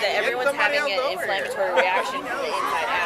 that everyone's having an inflammatory reaction from the inside out.